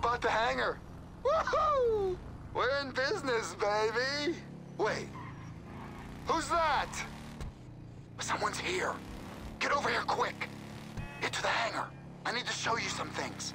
Bought the hangar. Woohoo! We're in business, baby. Wait. Who's that? Someone's here. Get over here quick. Get to the hangar. I need to show you some things.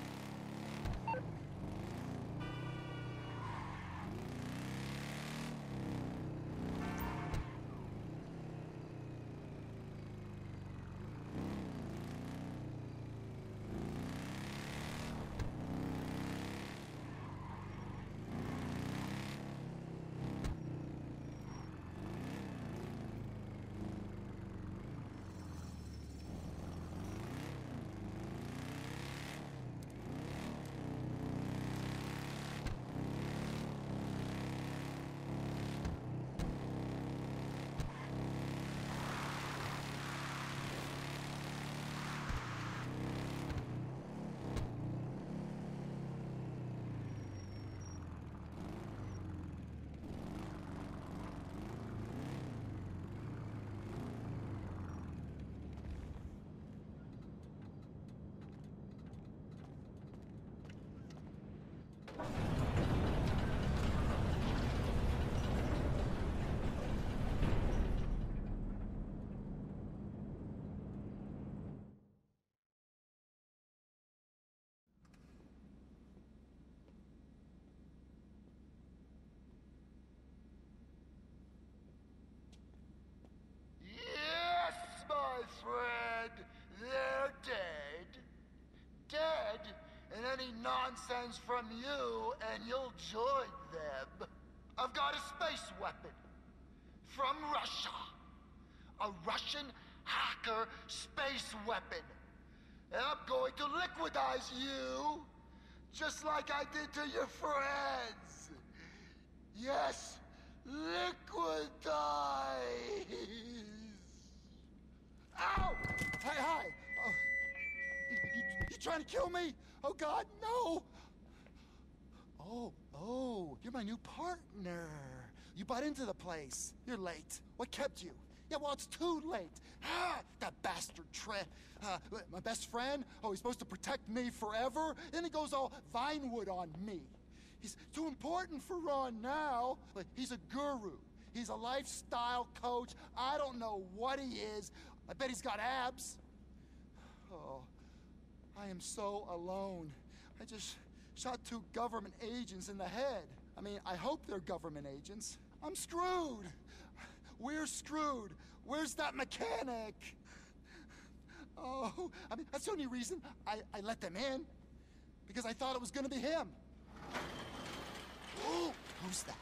Yes, my friend, they're dead. Dead, and any nonsense from you, and you'll join them. I've got a space weapon from Russia. A Russian hacker space weapon. And I'm going to liquidize you, just like I did to your friends. Yes, liquidize. Ow! Hey, hi! Oh, you, you, you trying to kill me? Oh, God, no! Oh, oh, you're my new partner. You bought into the place. You're late. What kept you? Yeah, well, it's too late. Ah, that bastard Trent. Uh, my best friend? Oh, he's supposed to protect me forever? Then he goes all Vinewood on me. He's too important for Ron now. But he's a guru. He's a lifestyle coach. I don't know what he is. I bet he's got abs. Oh, I am so alone. I just shot two government agents in the head. I mean, I hope they're government agents. I'm screwed. We're screwed. Where's that mechanic? Oh, I mean, that's the only reason I, I let them in. Because I thought it was gonna be him. Ooh, who's that?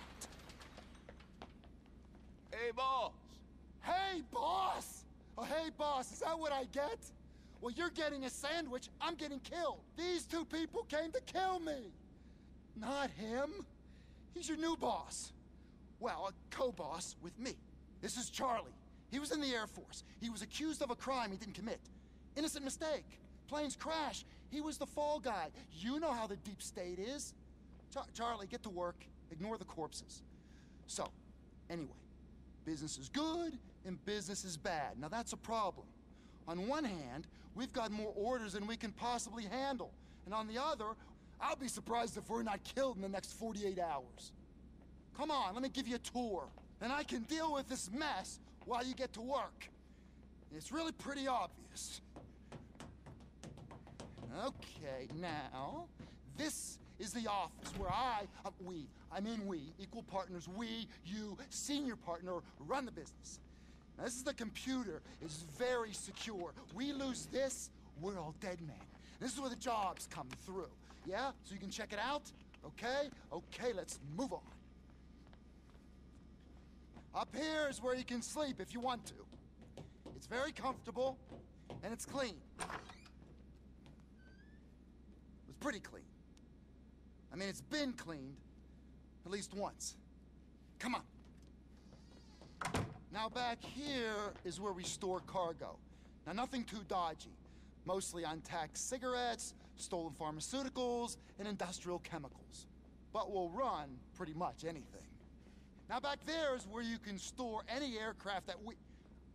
Hey, boss. Hey, boss! Oh, hey, boss, is that what I get? Well, you're getting a sandwich, I'm getting killed. These two people came to kill me. Not him. He's your new boss. Well, a co-boss with me. This is Charlie. He was in the Air Force. He was accused of a crime he didn't commit. Innocent mistake. Planes crash. He was the fall guy. You know how the deep state is. Char Charlie, get to work. Ignore the corpses. So, anyway, business is good and business is bad. Now that's a problem. On one hand, we've got more orders than we can possibly handle. And on the other, I'll be surprised if we're not killed in the next 48 hours. Come on, let me give you a tour. And I can deal with this mess while you get to work. It's really pretty obvious. Okay, now, this is the office where I, uh, we, I mean we, equal partners, we, you, senior partner, run the business. This is the computer. It's very secure. We lose this, we're all dead men. This is where the jobs come through. Yeah? So you can check it out? Okay? Okay, let's move on. Up here is where you can sleep if you want to. It's very comfortable, and it's clean. It's pretty clean. I mean, it's been cleaned at least once. Come on. Now back here is where we store cargo. Now nothing too dodgy. Mostly untaxed cigarettes, stolen pharmaceuticals, and industrial chemicals. But we'll run pretty much anything. Now back there is where you can store any aircraft that we...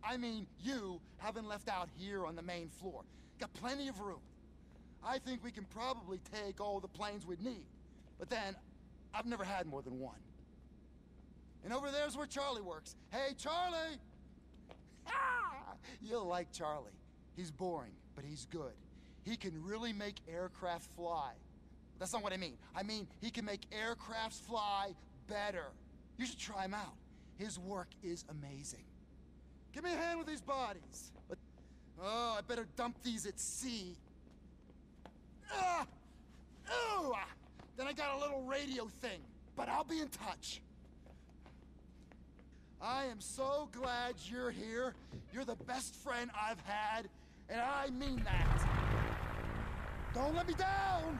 I mean, you haven't left out here on the main floor. Got plenty of room. I think we can probably take all the planes we'd need. But then, I've never had more than one. And over there's where Charlie works. Hey, Charlie! Ah! You'll like Charlie. He's boring, but he's good. He can really make aircraft fly. That's not what I mean. I mean, he can make aircrafts fly better. You should try him out. His work is amazing. Give me a hand with these bodies. But, oh, I better dump these at sea. Ah! Ooh! ah. Then I got a little radio thing, but I'll be in touch. I am so glad you're here. You're the best friend I've had, and I mean that. Don't let me down!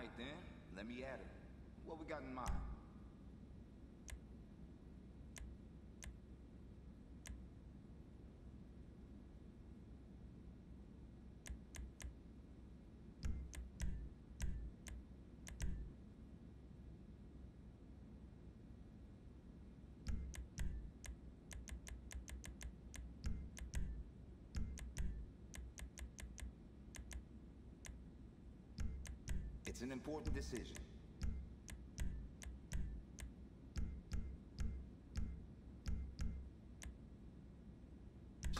Right then, let me at it. What we got in mind? It's an important decision.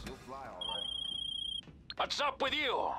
She'll fly all right. What's up with you?